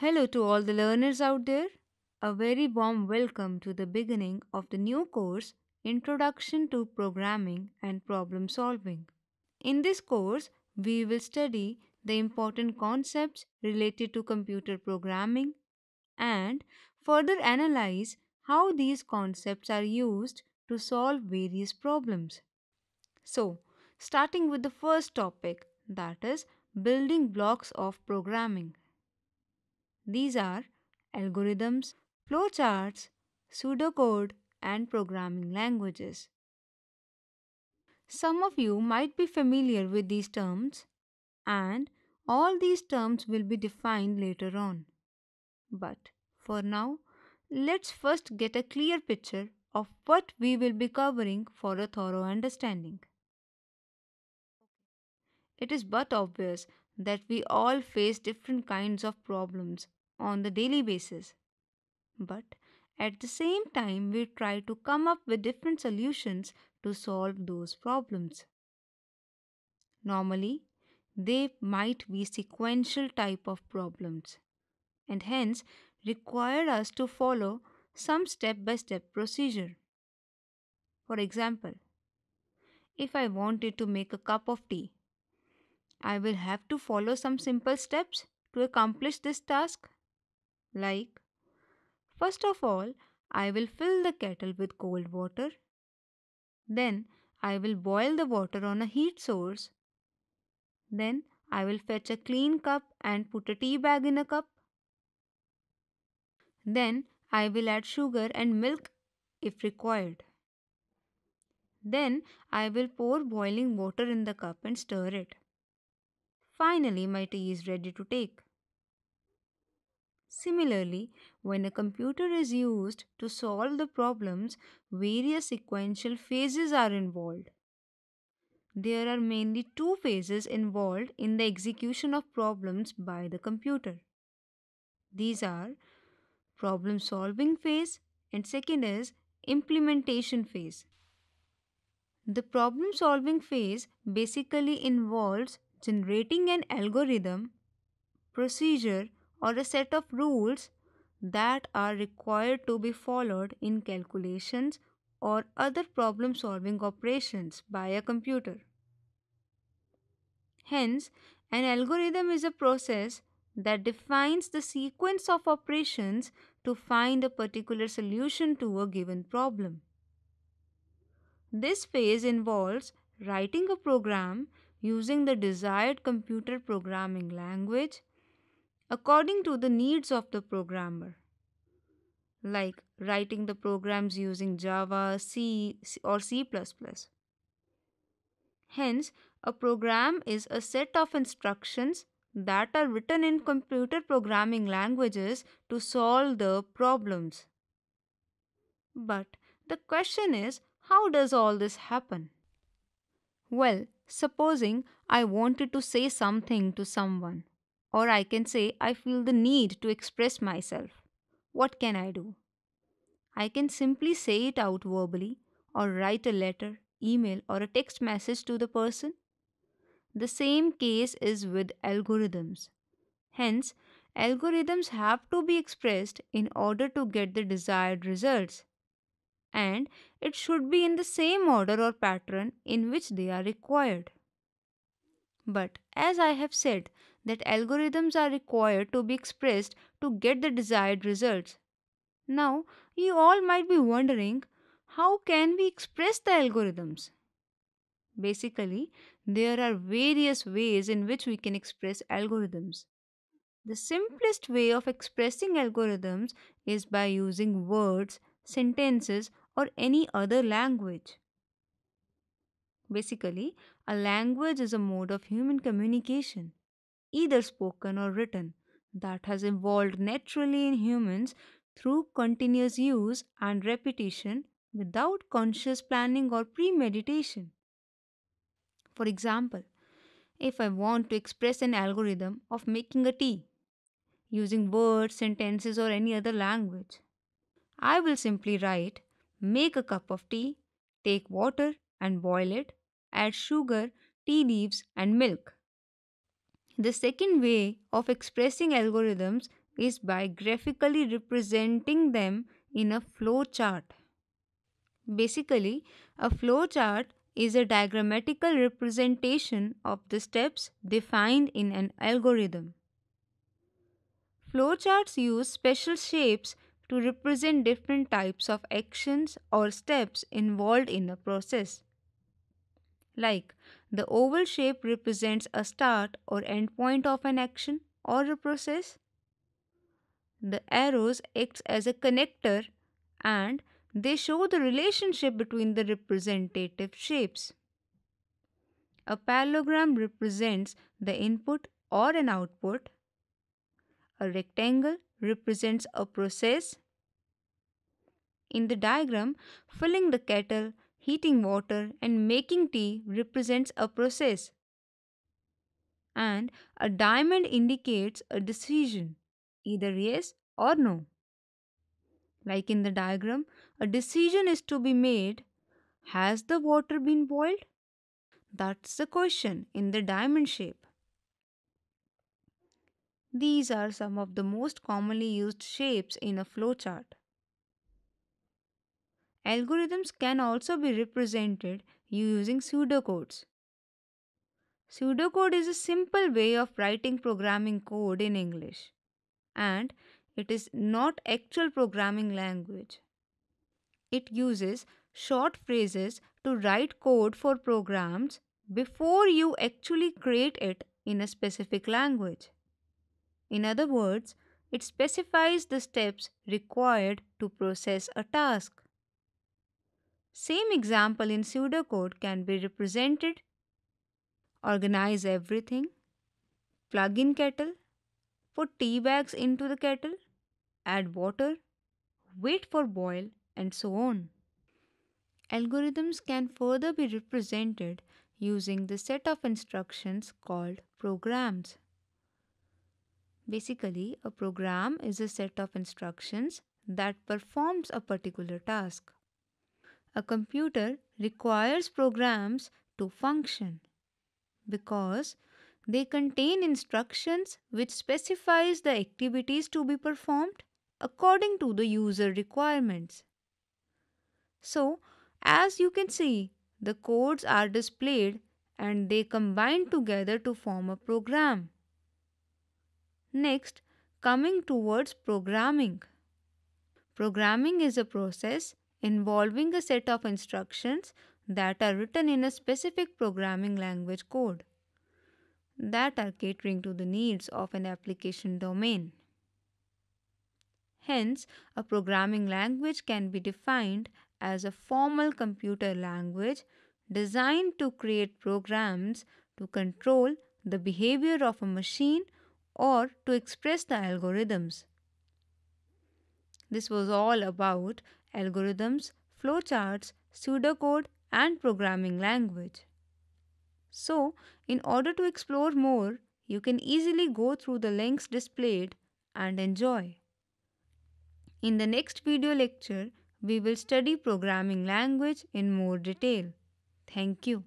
Hello to all the learners out there. A very warm welcome to the beginning of the new course Introduction to Programming and Problem Solving. In this course, we will study the important concepts related to computer programming and further analyze how these concepts are used to solve various problems. So, starting with the first topic that is building blocks of programming. These are algorithms, flowcharts, pseudocode, and programming languages. Some of you might be familiar with these terms, and all these terms will be defined later on. But for now, let's first get a clear picture of what we will be covering for a thorough understanding. It is but obvious that we all face different kinds of problems on the daily basis. But at the same time, we try to come up with different solutions to solve those problems. Normally, they might be sequential type of problems and hence require us to follow some step by step procedure. For example, if I wanted to make a cup of tea, I will have to follow some simple steps to accomplish this task. Like, first of all, I will fill the kettle with cold water. Then I will boil the water on a heat source. Then I will fetch a clean cup and put a tea bag in a cup. Then I will add sugar and milk if required. Then I will pour boiling water in the cup and stir it. Finally, my tea is ready to take. Similarly, when a computer is used to solve the problems, various sequential phases are involved. There are mainly two phases involved in the execution of problems by the computer. These are problem solving phase and second is implementation phase. The problem solving phase basically involves generating an algorithm, procedure, or a set of rules that are required to be followed in calculations or other problem solving operations by a computer. Hence, an algorithm is a process that defines the sequence of operations to find a particular solution to a given problem. This phase involves writing a program using the desired computer programming language according to the needs of the programmer, like writing the programs using Java, C, or C. Hence, a program is a set of instructions that are written in computer programming languages to solve the problems. But the question is how does all this happen? Well, supposing I wanted to say something to someone, or I can say I feel the need to express myself. What can I do? I can simply say it out verbally, or write a letter, email, or a text message to the person. The same case is with algorithms. Hence, algorithms have to be expressed in order to get the desired results and it should be in the same order or pattern in which they are required. But as I have said, that algorithms are required to be expressed to get the desired results. Now, you all might be wondering how can we express the algorithms? Basically, there are various ways in which we can express algorithms. The simplest way of expressing algorithms is by using words sentences, or any other language. Basically, a language is a mode of human communication, either spoken or written, that has evolved naturally in humans through continuous use and repetition without conscious planning or premeditation. For example, if I want to express an algorithm of making a tea using words, sentences, or any other language, I will simply write make a cup of tea, take water and boil it, add sugar, tea leaves, and milk. The second way of expressing algorithms is by graphically representing them in a flow chart. Basically, a flow chart is a diagrammatical representation of the steps defined in an algorithm. Flowcharts use special shapes to represent different types of actions or steps involved in a process. Like the oval shape represents a start or end point of an action or a process. The arrows acts as a connector and they show the relationship between the representative shapes. A parallelogram represents the input or an output. A rectangle represents a process. In the diagram, filling the kettle, heating water, and making tea represents a process. And a diamond indicates a decision, either yes or no. Like in the diagram, a decision is to be made Has the water been boiled? That's the question in the diamond shape. These are some of the most commonly used shapes in a flowchart. Algorithms can also be represented using pseudocodes. Pseudocode is a simple way of writing programming code in English, and it is not actual programming language. It uses short phrases to write code for programs before you actually create it in a specific language. In other words, it specifies the steps required to process a task. Same example in pseudocode can be represented organize everything, plug in kettle, put tea bags into the kettle, add water, wait for boil, and so on. Algorithms can further be represented using the set of instructions called programs. Basically, a program is a set of instructions that performs a particular task. A computer requires programs to function because they contain instructions which specifies the activities to be performed according to the user requirements. So, as you can see, the codes are displayed and they combine together to form a program. Next, coming towards programming. Programming is a process involving a set of instructions that are written in a specific programming language code that are catering to the needs of an application domain. Hence, a programming language can be defined as a formal computer language designed to create programs to control the behavior of a machine or to express the algorithms. This was all about algorithms, flowcharts, pseudocode, and programming language. So, in order to explore more, you can easily go through the links displayed and enjoy. In the next video lecture, we will study programming language in more detail. Thank you.